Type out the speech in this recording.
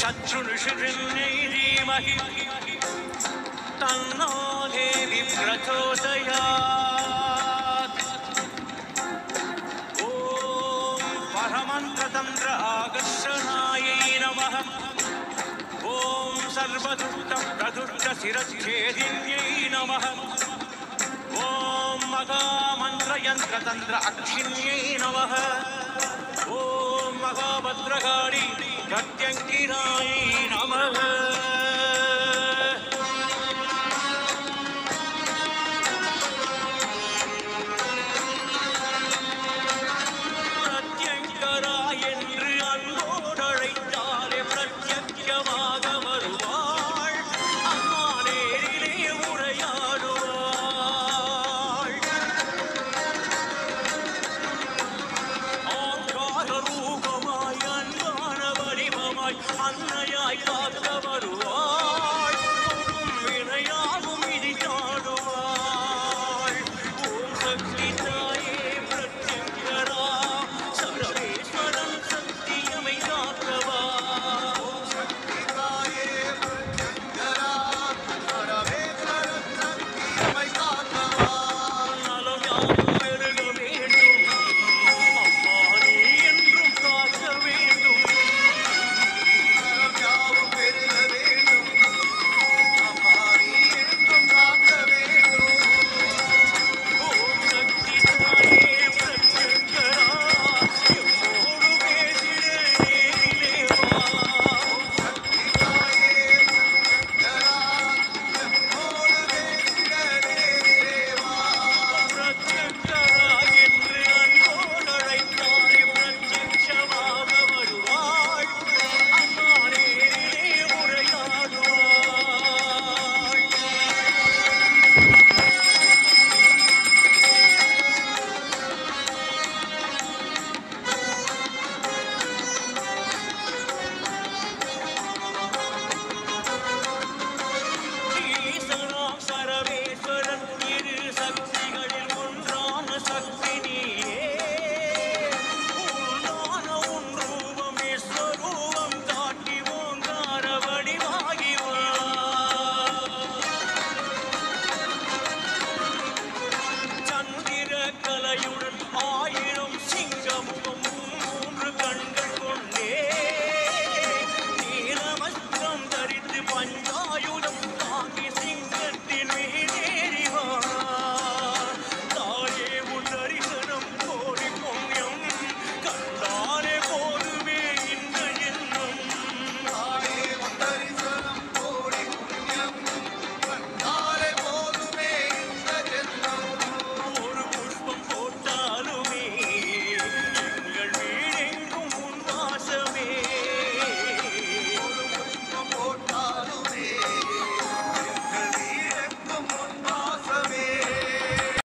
शत्रुनिषिरिण्यै धीमहि। तन्नो देवि प्रचोदयात् ॐ परमन्त्रतन्त्र आकर्षणायै नमः। ॐ सर्वदुष्टप्रदुष्टशिरच्छेदिन्यै नमः। ॐ मगामन्त्रयन्त्रतन्त्र अक्षिण्यै नमः। ॐ महाभद्रकाळी नमः।